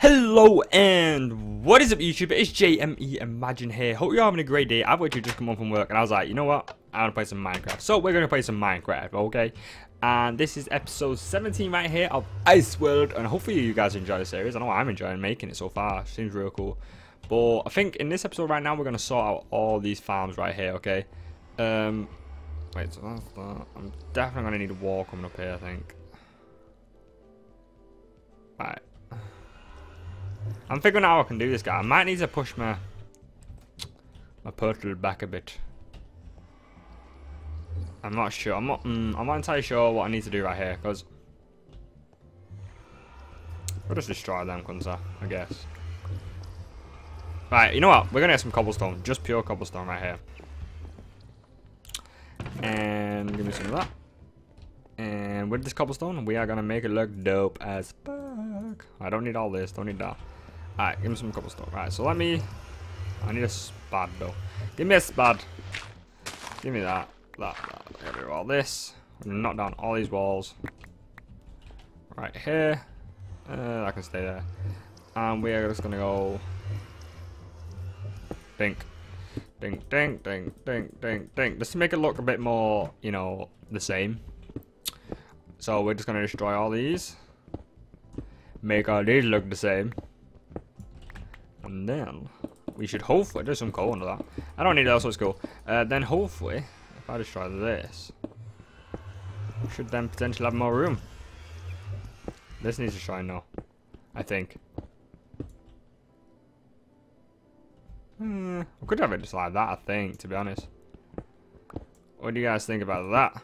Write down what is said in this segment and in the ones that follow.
Hello and what is up YouTube? It's JMEimagine here. Hope you're having a great day. I've literally just come home from work and I was like, you know what? I want to play some Minecraft. So we're going to play some Minecraft, okay? And this is episode 17 right here of Ice World and hopefully you guys enjoy the series. I know I'm enjoying making it so far. Seems real cool. But I think in this episode right now we're going to sort out all these farms right here, okay? Um, wait, so that's that. I'm definitely going to need a wall coming up here, I think. Right. I'm figuring out how I can do this guy. I might need to push my my portal back a bit. I'm not sure. I'm not. Mm, I'm not entirely sure what I need to do right here because I'll just destroy them, couldn't I? I guess. Right. You know what? We're gonna get some cobblestone. Just pure cobblestone right here. And give me some of that. And with this cobblestone, we are gonna make it look dope as fuck. I don't need all this. Don't need that. Alright, give me some cobblestone. Right, so let me... I need a spad, though. Give me a spad. Give me that. That, that. I gotta do all this. knock down all these walls. Right here. Uh, I can stay there. And we are just gonna go... Dink. Dink, dink, dink, dink, dink, dink. Just to make it look a bit more, you know, the same. So we're just gonna destroy all these. Make all these look the same. And then we should hopefully, there's some coal under that. I don't need that, so it's cool. Uh, then hopefully, if I just try this, we should then potentially have more room. This needs to shine now, I think. Hmm, we could have it just like that, I think, to be honest. What do you guys think about that?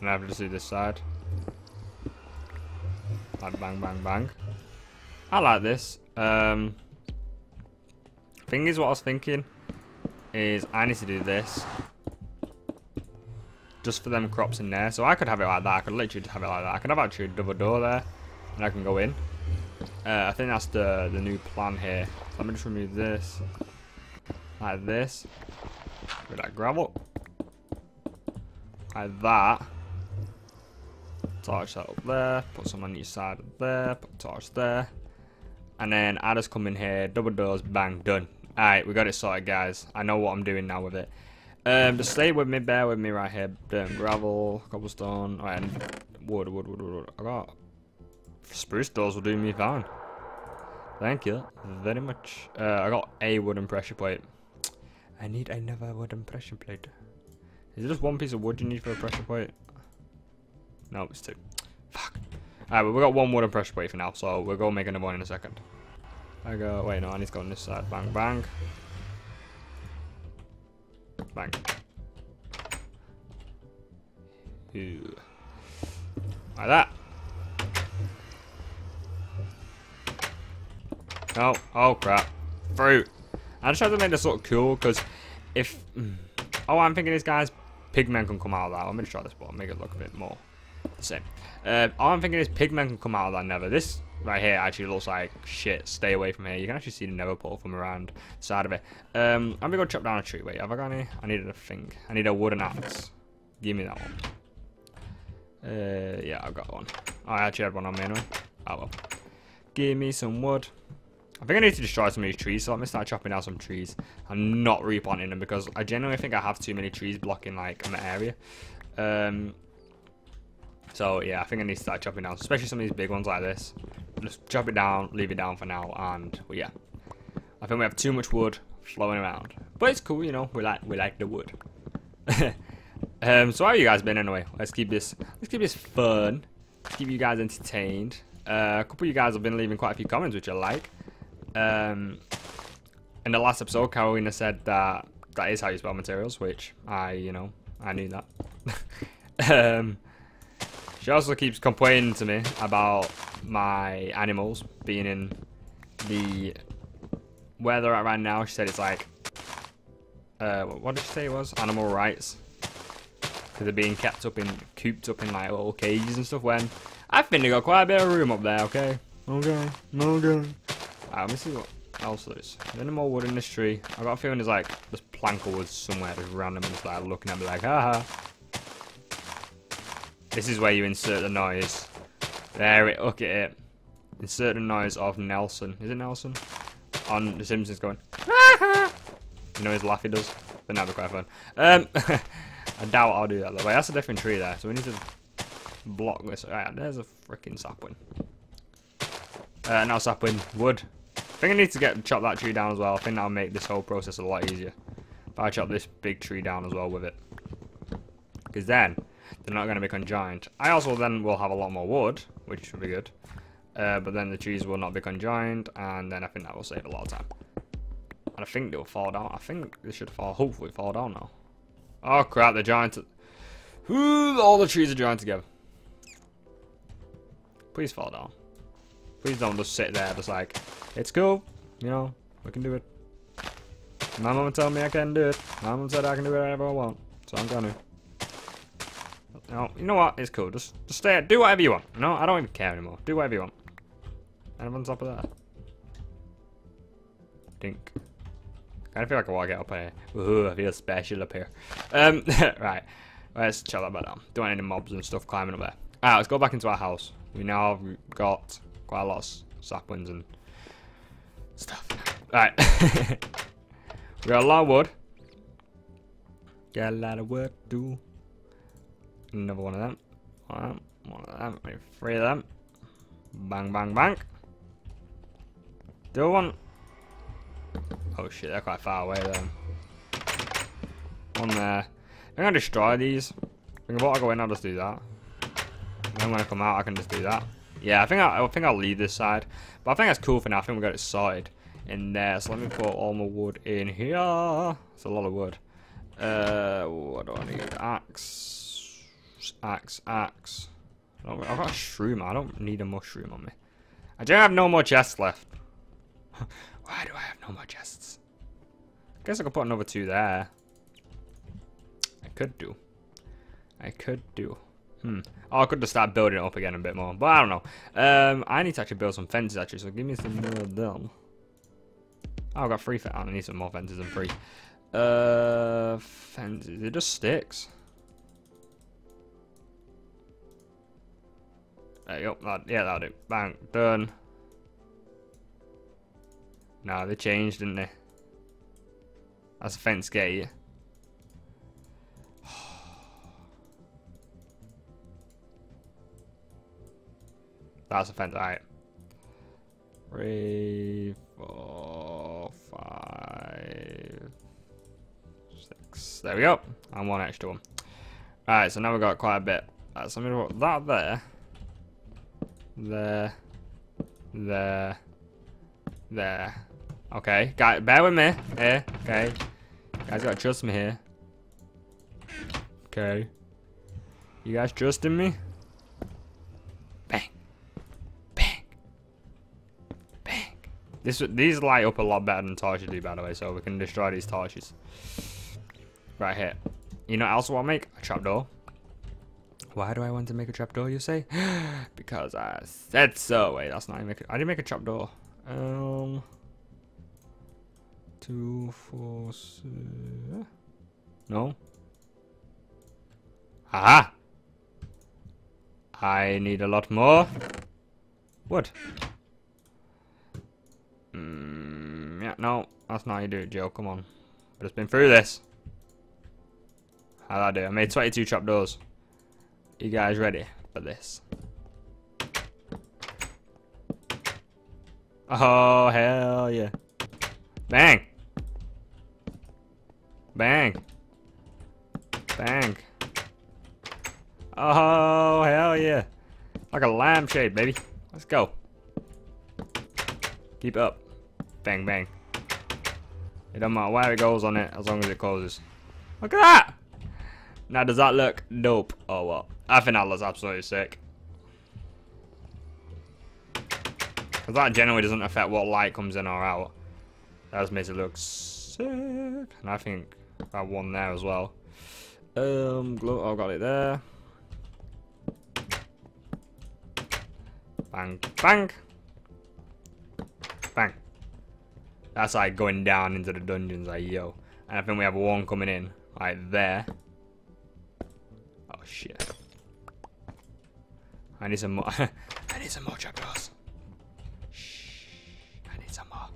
And I have to see this side. Bang, bang, bang. I like this. Um, thing is, what I was thinking is I need to do this just for them crops in there. So I could have it like that. I could literally just have it like that. I could have actually a double door there, and I can go in. Uh, I think that's the the new plan here. Let me just remove this like this with that gravel like that. Torch that up there. Put some on each side there. Put torch there. And then I just come in here, double doors, bang, done. Alright, we got it sorted, guys. I know what I'm doing now with it. Um, just stay with me, bear with me right here. Um, gravel, cobblestone, right, and wood, wood, wood, wood. I got spruce doors will do me fine. Thank you very much. Uh, I got a wooden pressure plate. I need another wooden pressure plate. Is it just one piece of wood you need for a pressure plate? No, it's two. Fuck. Alright, but we got one wooden pressure plate for now, so we'll go make another one in a second. I go, wait, no, I need to go on this side. Bang, bang. Bang. Ooh. Like that. Oh, oh crap. Fruit. I just tried to make this look cool, because if... Mm, oh, I'm thinking this guy's pigmen can come out of that. Let me try this one, make it look a bit more the same. Uh, all I'm thinking is pigmen can come out of that nether. This right here actually looks like shit. Stay away from here. You can actually see the nether portal from around the side of it. Um, I'm gonna go chop down a tree. Wait, have I got any? I needed a thing. I need a wooden axe. Give me that one. Uh, yeah, I've got one. Oh, I actually had one on me anyway. Oh well. Give me some wood. I think I need to destroy some of these trees, so let me start chopping down some trees. I'm not replanting them because I genuinely think I have too many trees blocking like my area. Um, so yeah, I think I need to start chopping down, especially some of these big ones like this. Just chop it down, leave it down for now, and well, yeah. I think we have too much wood flowing around, but it's cool, you know. We like we like the wood. um, so how you guys been anyway? Let's keep this let's keep this fun. Let's keep you guys entertained. Uh, a couple of you guys have been leaving quite a few comments, which I like. Um, in the last episode, Carolina said that that is how you spell materials, which I, you know, I knew that. um, she also keeps complaining to me about my animals being in the where they're at right now. She said it's like, uh, what did she say it was? Animal rights. Because they're being kept up in, cooped up in like little cages and stuff when I think they got quite a bit of room up there, okay? Okay, okay. Right, let me see what else there is. Is there any more wood in this tree? I got a feeling there's like, this plank of wood somewhere just random and just like looking at me like, haha. This is where you insert the noise. There it, look at it. insert the noise of Nelson. Is it Nelson? On The Simpsons going, you know his laugh he does? But that'd be quite fun. Um, I doubt I'll do that though. Wait, that's a different tree there, so we need to block this. Alright, there's a freaking sapling. Uh, now sapling, wood. I think I need to get chop that tree down as well. I think that'll make this whole process a lot easier. If I chop this big tree down as well with it. Because then, they're not going to be conjoined. I also then will have a lot more wood, which should be good. Uh, but then the trees will not be conjoined, and then I think that will save a lot of time. And I think they'll fall down. I think they should fall, hopefully fall down now. Oh crap, they're giant. Ooh, all the trees are joined together. Please fall down. Please don't just sit there just like, it's cool, you know, we can do it. My mama told me I can do it. My mama said I can do whatever I want, so I'm gonna. No, you know what? It's cool. Just, just stay. Do whatever you want. No, I don't even care anymore. Do whatever you want. And I'm on top of that. Dink. I feel like I want to get up here. Ooh, I feel special up here. Um, right. Let's chill that back down. Don't want any mobs and stuff climbing up there. Alright, let's go back into our house. We now have got quite a lot of saplings and stuff. Right. we got a lot of wood. Got a lot of work to do. Another one of them. One, of them. Maybe three of them. Bang, bang, bang. Do one. Oh shit, they're quite far away then. One there. I'm gonna destroy these. Think about I go in, I'll just do that. then when I come out, I can just do that. Yeah, I think I, I think I'll leave this side. But I think that's cool for now. I think we got it sorted in there. So let me put all my wood in here. It's a lot of wood. Uh, what do I need? Axe, axe, axe. I've got a shroom. I don't need a mushroom on me. I don't have no more chests left. Why do I have no more chests? I guess I could put another two there. I could do. I could do. Hmm. Oh, I could just start building it up again a bit more. But I don't know. Um, I need to actually build some fences actually, so give me some more of them. Oh, I've got three fences. I need some more fences than three. Uh, fences. It just sticks. There you go. That, yeah, that'll do. Bang. Done. No, they changed, didn't they? That's a fence gate. That's a fence. Alright. Three, four, five, six. There we go. And one extra one. Alright, so now we've got quite a bit. Right, so I'm going to put that there. There. There. There. Okay, guys, bear with me. Here, okay. You guys gotta trust me here. Okay. You guys trusting me? Bang. Bang. Bang. This these light up a lot better than torches do, by the way, so we can destroy these torches. Right here. You know, I also want to make a trapdoor. Why do I want to make a trapdoor, you say? because I said so. Wait, that's not even. I didn't make a trapdoor. Um two, four, six. No. Aha! I need a lot more. What? Mm, yeah, no, that's not how you do it, Joe. Come on. I've just been through this. How'd I do? I made 22 trapdoors. You guys ready for this? Oh, hell yeah. Bang! Bang. Bang. Oh, hell yeah. Like a lampshade, baby. Let's go. Keep up. Bang, bang. It don't matter where it goes on it, as long as it closes. Look at that! Now, does that look dope? Oh, well. I think that looks absolutely sick. Because that generally doesn't affect what light comes in or out. That just makes it look sick. And I think I one there as well. Um, glow. Oh, got it there. Bang, bang, bang. That's like going down into the dungeons, like yo. And I think we have one coming in, like there shit. I need some more. I need some more chocolates. Shh. I need some more.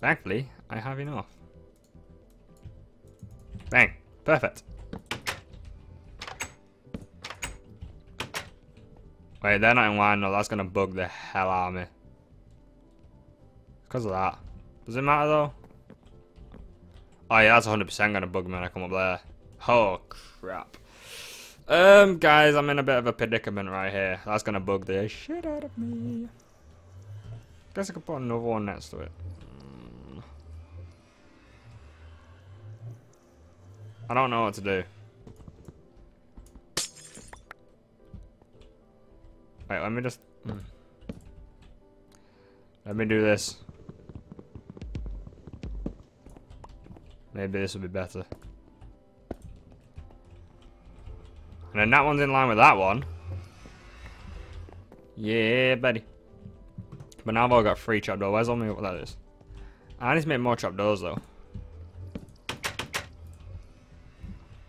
Thankfully, I have enough. Bang. Perfect. Wait, they're not in Wano. That's gonna bug the hell out of me. Because of that. Does it matter though? Oh yeah, that's 100% gonna bug me when I come up there. Oh, crap. Um, guys, I'm in a bit of a predicament right here. That's to bug the shit out of me. Guess I could put another one next to it. Hmm. I don't know what to do. Wait, let me just... Mm. Let me do this. Maybe this will be better. And then that one's in line with that one. Yeah, buddy. But now I've all got three trapdoors. Where's all me what that is? I need to make more trapdoors though.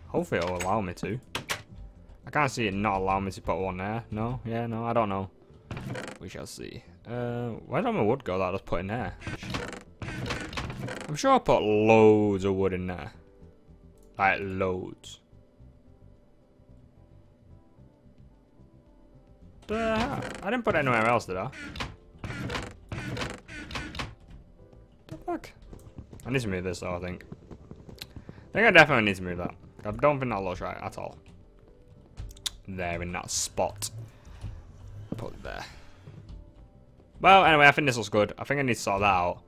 Hopefully it'll allow me to. I can't see it not allowing me to put one there. No? Yeah, no, I don't know. We shall see. Uh, where did my wood go that I just put in there? I'm sure I put loads of wood in there. Like, loads. I didn't put anywhere else, did I? The fuck? I need to move this though, I think. I think I definitely need to move that. I don't think that looks right at all there in that spot. Put it there. Well, anyway, I think this looks good. I think I need to sort that out.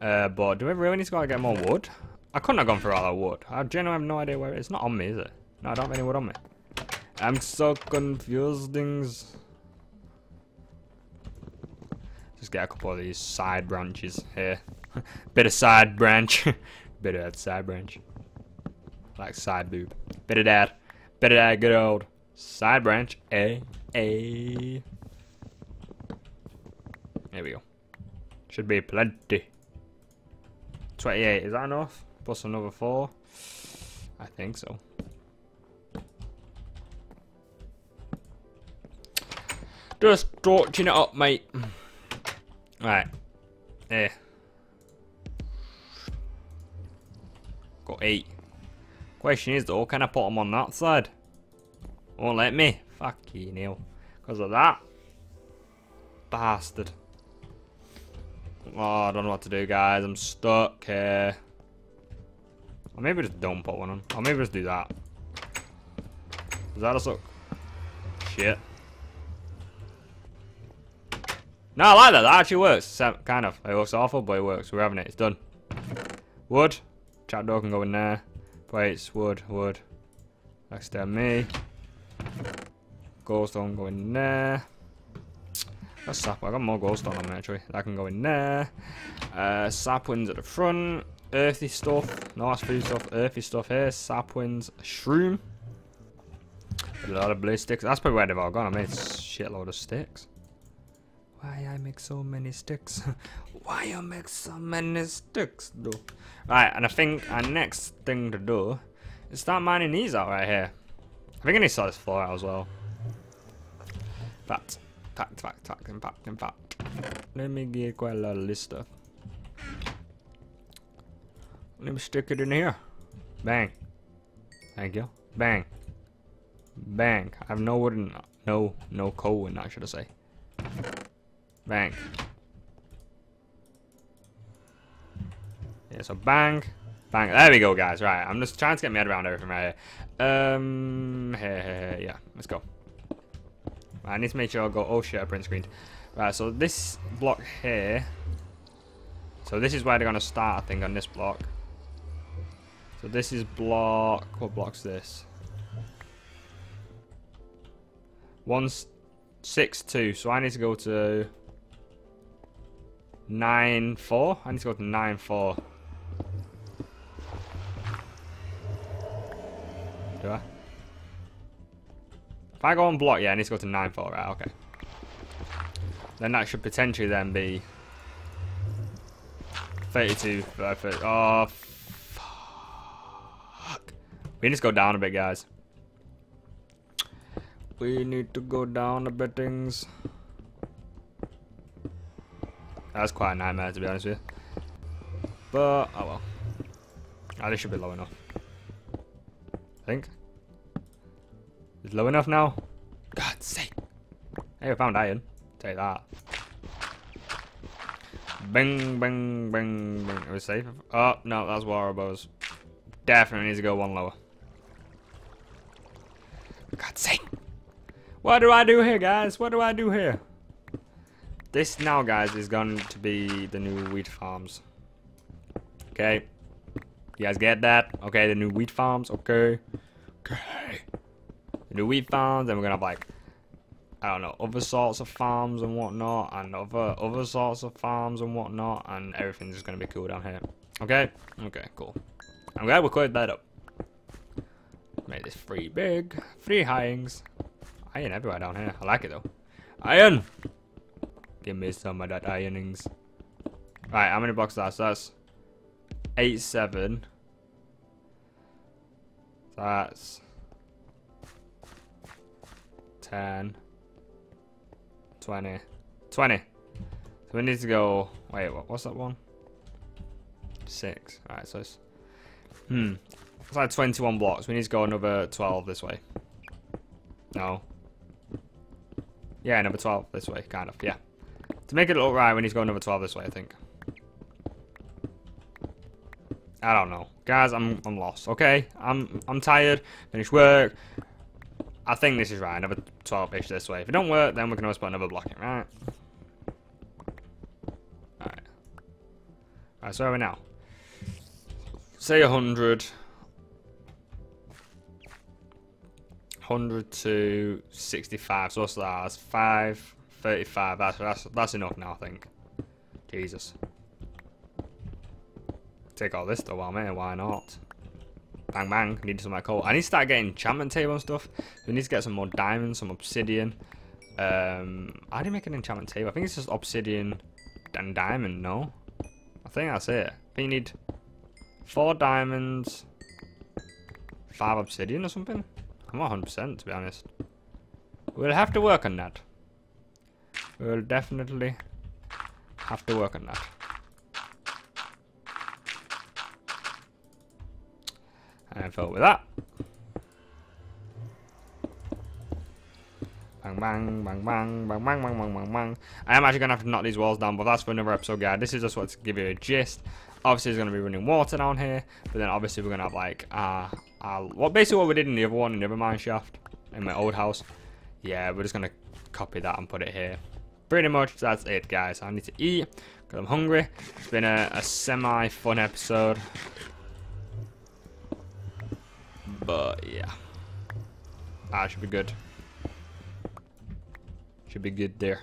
Uh, but do we really need to go get more wood? I couldn't have gone through all that wood. I genuinely have no idea where it is. It's not on me, is it? No, I don't have any wood on me. I'm so confused things. Just get a couple of these side branches here. Bit of side branch. Bit of that side branch. Like side boob. Bit of that. Bit of that good old Side branch. A. A. There we go. Should be plenty. 28. Is that enough? Plus another 4? I think so. Just torching it up, mate. Right. There. Got 8. Question is though, can I put them on that side? Won't let me. Fuck you, Neil. Because of that. Bastard. Oh, I don't know what to do, guys. I'm stuck here. Or maybe just don't put one on. Or maybe just do that. Does that. Shit. No, I like that. That actually works. Kind of. It looks awful, but it works. We're having it. It's done. Wood. Chat door can go in there. Plates. Wood. Wood. Next to me. Glowstone going in there. That's sap. I got more glowstone on me actually. That can go in there. Uh, saplings at the front. Earthy stuff. That's food stuff. Earthy stuff here. Saplings. Shroom. A lot of blue sticks. That's probably where they've all gone. I made a shitload of sticks. Why I make so many sticks? Why I make so many sticks, though? Right, and I think our next thing to do is start mining these out right here. I think I need to this floor out as well. Fact. Fact, fact, fact, and fact, and fact. Let me get quite a lot of this stuff. Let me stick it in here. Bang. Thank you. Bang. Bang. I have no wood in no no coal in that should I say. Bang. Yeah, so bang. Bang. There we go, guys. Right, I'm just trying to get my head around everything right here. Um, here, yeah, let's go. I need to make sure I go. Oh shit, I print screened. Right, so this block here. So this is where they're gonna start, I think, on this block. So this is block. What block's this? One six two. So I need to go to nine four. I need to go to nine four. Do I? If I go on block, yeah, I need to go to 9-4, right, okay. Then that should potentially then be 32, uh, 30, oh, fuck. We need to go down a bit, guys. We need to go down a bit, things. That's quite a nightmare, to be honest with you. But, oh well. Oh, this should be low enough. I think. Is low enough now? God's sake. Hey, I found iron. Take that. Bing, bing, bing, bing. Are we safe? Oh, no, that's water bows. Definitely needs to go one lower. God's sake. What do I do here, guys? What do I do here? This now, guys, is going to be the new wheat farms. Okay. You guys get that? Okay, the new wheat farms. Okay. Okay. The new wheat farms, and we're gonna have like I don't know, other sorts of farms and whatnot, and other other sorts of farms and whatnot, and everything's just gonna be cool down here. Okay? Okay, cool. I'm glad we cleared that up. Made this free big. Free hirings. Iron everywhere down here. I like it though. Iron! Give me some of that ironings. Alright, how many blocks that? So that's 8, 7. That's 10. 20. 20. So we need to go... Wait, what, what's that one? 6. Alright, so it's... Hmm. It's like 21 blocks. We need to go another 12 this way. No. Yeah, another 12 this way, kind of, yeah. To make it look right, we need to go another 12 this way, I think. I don't know. Guys, I'm I'm lost, okay? I'm I'm tired, finish work, I think this is right. Another 12-ish this way. If it don't work, then we can always put another block in, right? Alright. Alright, so where are we now? Say 100. 100 to 65. So? That's 5, 35. That's, that's, that's enough now, I think. Jesus. Take all this though, well, man. Why not? Bang bang, need some coal. I need to start getting enchantment table and stuff. We need to get some more diamonds, some obsidian. Um, how do you make an enchantment table? I think it's just obsidian and diamond, no? I think that's it. I think you need four diamonds, five obsidian or something? I'm not 100% to be honest. We'll have to work on that. We'll definitely have to work on that. And fill with that. Bang, bang, bang, bang, bang, bang, bang, bang, bang, bang. I am actually going to have to knock these walls down, but that's for another episode, guys. This is just what to give you a gist. Obviously, there's going to be running water down here, but then obviously we're going to have like, uh, uh, what basically what we did in the other one, in the other mine shaft, in my old house. Yeah, we're just going to copy that and put it here. Pretty much, that's it, guys. I need to eat, because I'm hungry. It's been a, a semi-fun episode. But yeah. I should be good. Should be good there.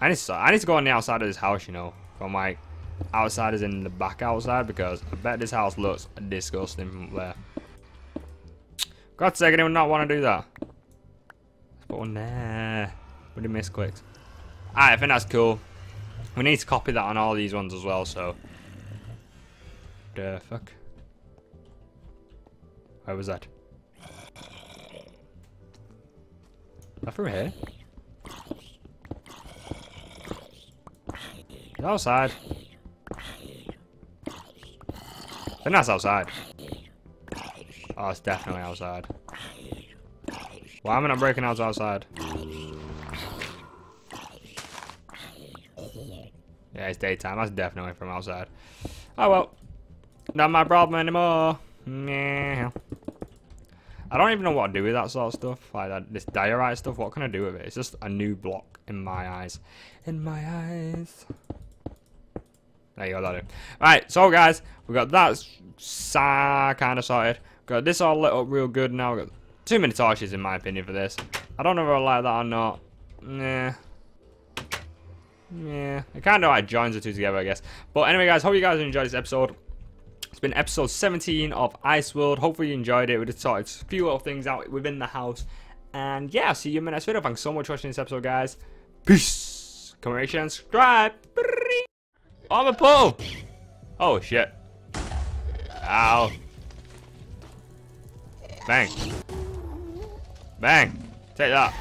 I need to I need to go on the outside of this house, you know. From like outside is in the back outside because I bet this house looks disgusting from there. God's sake, anyone not want to do that? Oh nah. We did miss clicks. I think that's cool. We need to copy that on all these ones as well, so. The fuck? Where was that? That from here? It's outside. I think that's outside. Oh, it's definitely outside. Why am I not breaking out outside? Yeah, it's daytime. That's definitely from outside. Oh well. Not my problem anymore. Nah. I don't even know what to do with that sort of stuff. Like that, this diorite stuff. What can I do with it? It's just a new block in my eyes. In my eyes. There you go, that Alright, so guys, we got that kind of sorted. Got this all lit up real good now. got too many torches in my opinion for this. I don't know if I like that or not. Nah. Yeah, I kind of like joins the two together, I guess. But anyway, guys, hope you guys enjoyed this episode. It's been episode 17 of Ice World. Hopefully you enjoyed it. We just sorted a few little things out within the house. And yeah, see you in the next video. Thanks so much for watching this episode, guys. Peace. Comment, share, and subscribe. I'm a pull. Oh, shit. Ow. Bang. Bang. Take that.